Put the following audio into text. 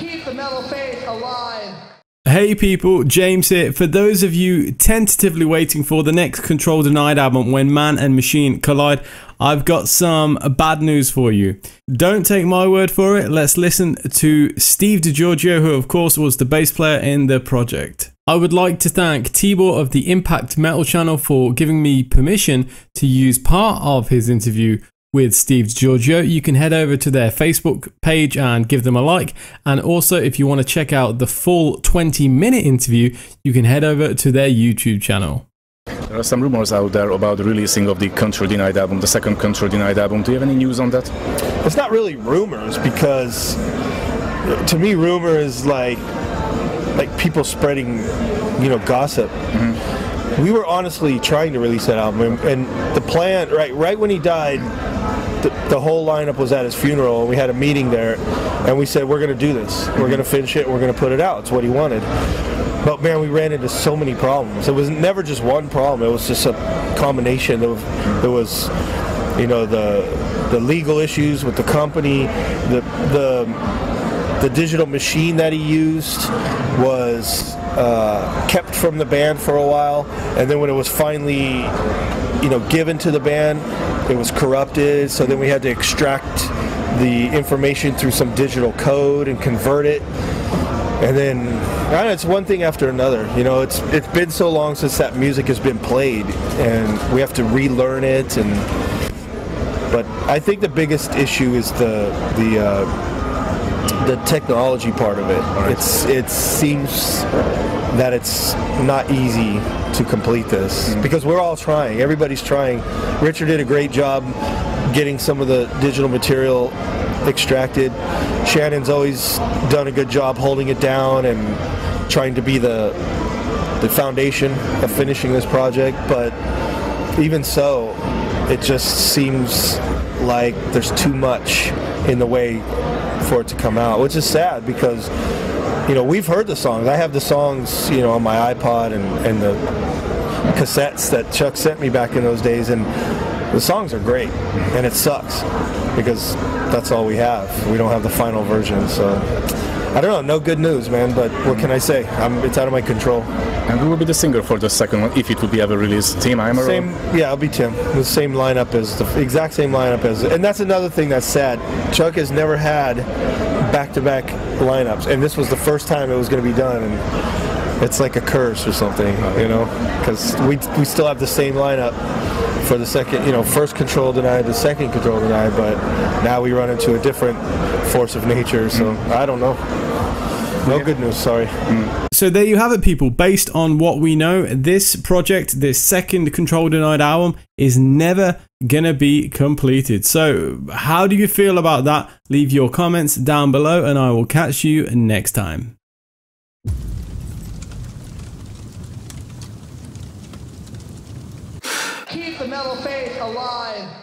Keep the metal faith alive. Hey people, James here. For those of you tentatively waiting for the next Control Denied album when man and machine collide, I've got some bad news for you. Don't take my word for it. Let's listen to Steve DiGiorgio, who of course was the bass player in the project. I would like to thank Tibor of the Impact Metal channel for giving me permission to use part of his interview with Steve Giorgio, you can head over to their Facebook page and give them a like. And also, if you want to check out the full 20 minute interview, you can head over to their YouTube channel. There are some rumors out there about the releasing of the Control Denied album, the second Control Denied album. Do you have any news on that? It's not really rumors because to me, rumor is like like people spreading, you know, gossip. Mm-hmm. We were honestly trying to release that album, and, and the plan right right when he died the, the, whole lineup was at his funeral, and we had a meeting there, and we said, we're going to do this. We're going to finish it. We're going to put it out. It's what he wanted. But man, we ran into so many problems. It was never just one problem. It was just a combination. of there was, you know, the the legal issues with the company, the the the digital machine that he used was uh, kept from the band for a while, and then when it was finally, you know, given to the band, it was corrupted. So then we had to extract the information through some digital code and convert it. And then know, it's one thing after another. You know, it's it's been so long since that music has been played, and we have to relearn it. And but I think the biggest issue is the the uh, the technology part of it. It's it seems that it's not easy to complete this mm-hmm. because we're all trying. Everybody's trying. Richard did a great job getting some of the digital material extracted. Shannon's always done a good job holding it down and trying to be the the foundation of finishing this project, but even so, it just seems like there's too much in the way for it to come out, which is sad because you know, we've heard the songs. I have the songs, you know, on my iPod and, and the cassettes that Chuck sent me back in those days, and the songs are great. And it sucks because that's all we have. We don't have the final version, so I don't know. No good news, man. But what can I say? I'm, it's out of my control. And who will be the singer for the second one, if it will be ever released? Tim Aymar? Same, yeah, I'll be Tim. The same lineup as the exact same lineup as, and that's another thing that's sad. Chuck has never had back-to-back lineups, and this was the first time it was going to be done. And it's like a curse or something, you know, because we we still have the same lineup for the second, you know, first control denied, the second control denied, but now we run into a different force of nature. So. I don't know. No good news, sorry. Mm. So there you have it, people. Based on what we know, this project, this second Control Denied album, is never gonna be completed. So, how do you feel about that? Leave your comments down below, and I will catch you next time. Keep the metal faith alive.